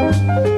Música